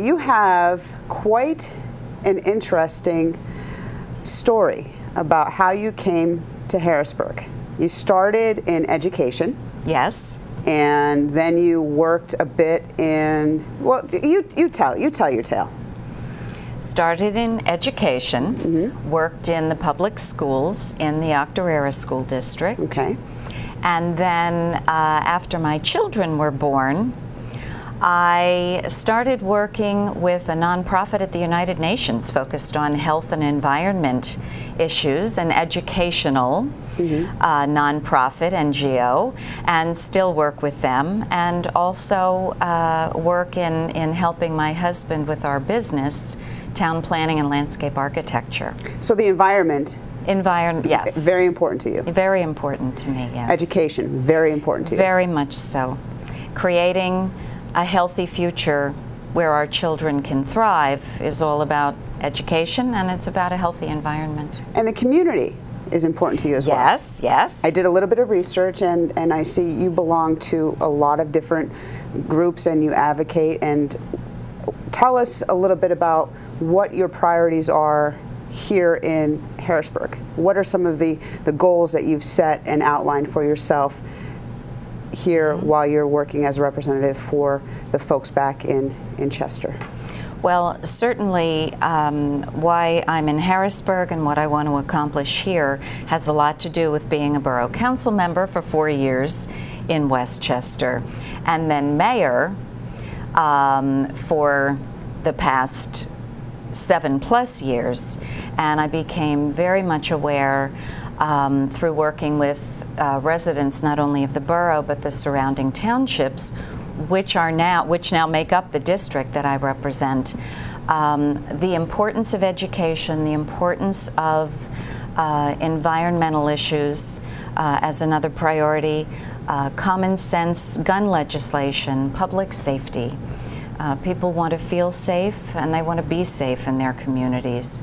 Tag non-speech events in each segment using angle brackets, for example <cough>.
you have quite an interesting story about how you came to Harrisburg. You started in education. Yes. And then you worked a bit in, well, you, you tell, you tell your tale. Started in education, Mm-hmm. worked in the public schools in the Octorara School District. Okay. And then uh, after my children were born, I started working with a nonprofit at the United Nations focused on health and environment issues, an educational uh, nonprofit NGO, and still work with them, and also uh, work in, in helping my husband with our business, town planning and landscape architecture. So the environment, Environment, yes. very important to you. Very important to me, yes. Education, very important to you. Very much so. Creating a healthy future where our children can thrive is all about education and it's about a healthy environment. And the community is important to you as well. Yes, yes. I did a little bit of research and, and I see you belong to a lot of different groups and you advocate and tell us a little bit about what your priorities are here in Harrisburg. What are some of the, the goals that you've set and outlined for yourself here while you're working as a representative for the folks back in, in Chester? Well, certainly um, why I'm in Harrisburg and what I want to accomplish here has a lot to do with being a borough council member for four years in West Chester and then mayor um, for the past seven plus years. And I became very much aware um, through working with uh, residents not only of the borough but the surrounding townships which are now which now make up the district that I represent. Um, the importance of education, the importance of uh, environmental issues uh, as another priority, uh, common sense gun legislation, public safety. Uh, people want to feel safe and they want to be safe in their communities.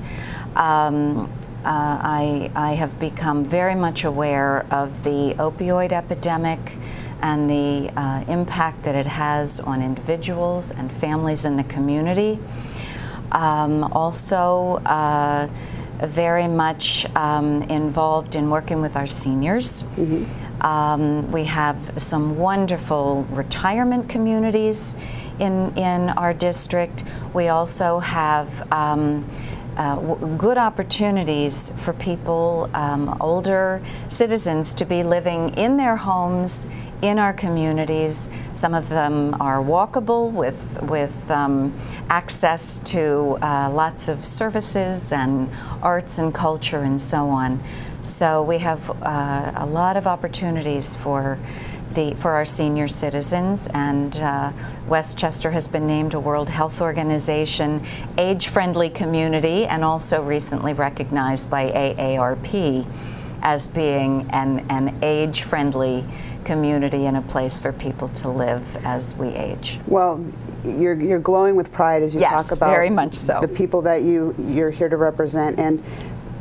Um, I, I have become very much aware of the opioid epidemic and the uh, impact that it has on individuals and families in the community. Um, also, uh, very much um, involved in working with our seniors. Um, we have some wonderful retirement communities in, in our district. We also have um, uh, good opportunities for people, um, older citizens, to be living in their homes in our communities. Some of them are walkable with, with um, access to uh, lots of services and arts and culture and so on. So we have uh, a lot of opportunities for the, for our senior citizens, and uh, West Chester has been named a World Health Organization age-friendly community, and also recently recognized by AARP as being an, an age-friendly community and a place for people to live as we age. Well, you're, you're glowing with pride as you Yes, talk about very much so. the people that you, you're here to represent. And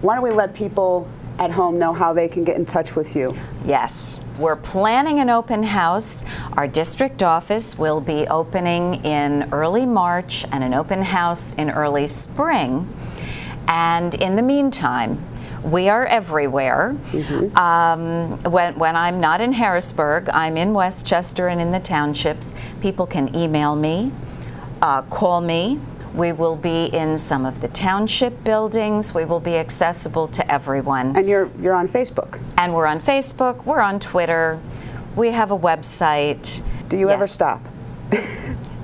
why don't we let people at home know how they can get in touch with you? Yes, we're planning an open house. Our district office will be opening in early March and an open house in early spring. And in the meantime, we are everywhere. Um, when, when I'm not in Harrisburg, I'm in West Chester and in the townships. People can email me, uh, call me. We will be in some of the township buildings. We will be accessible to everyone. And you're, you're on Facebook. And we're on Facebook, we're on Twitter, we have a website. Do you ever stop? <laughs>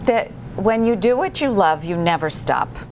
That when you do what you love, you never stop.